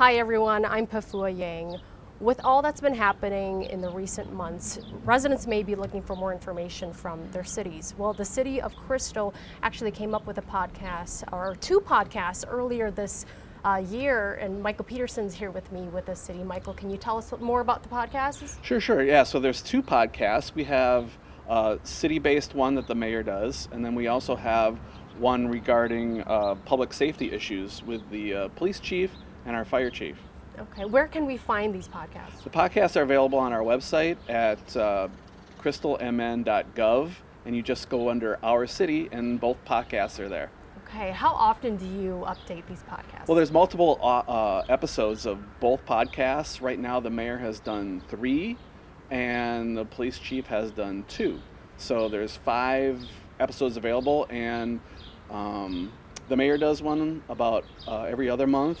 Hi everyone, I'm Pafua Yang. With all that's been happening in the recent months, residents may be looking for more information from their cities. Well, the city of Crystal actually came up with a podcast, or two podcasts earlier this uh, year, and Michael Peterson's here with me with the city. Michael, can you tell us more about the podcasts? Sure, sure. Yeah, so there's two podcasts. We have a city-based one that the mayor does, and then we also have one regarding uh, public safety issues with the uh, police chief and our fire chief. Okay, where can we find these podcasts? The podcasts are available on our website at uh, crystalmn.gov, and you just go under Our City, and both podcasts are there. Okay, how often do you update these podcasts? Well, there's multiple uh, uh, episodes of both podcasts. Right now, the mayor has done three, and the police chief has done two. So there's five episodes available, and um, the mayor does one about uh, every other month,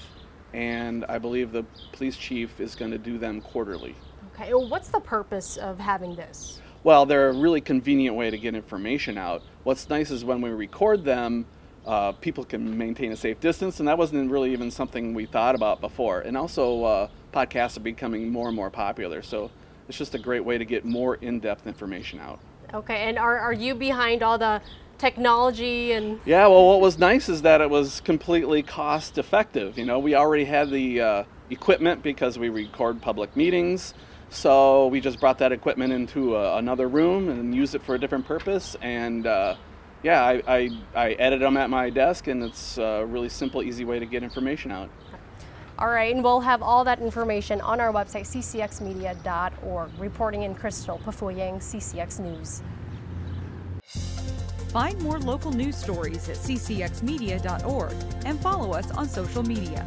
and I believe the police chief is going to do them quarterly. Okay, well, what's the purpose of having this? Well, they're a really convenient way to get information out. What's nice is when we record them, uh, people can maintain a safe distance, and that wasn't really even something we thought about before. And also, uh, podcasts are becoming more and more popular, so it's just a great way to get more in-depth information out. Okay, and are, are you behind all the technology and yeah well what was nice is that it was completely cost effective you know we already had the uh, equipment because we record public meetings so we just brought that equipment into a, uh, another room and used it for a different purpose and uh, yeah I, I, I, edit them at my desk and it's a really simple easy way to get information out all right, and we'll have all that information on our website, ccxmedia.org. Reporting in Crystal, Pafua Yang, CCX News. Find more local news stories at ccxmedia.org and follow us on social media.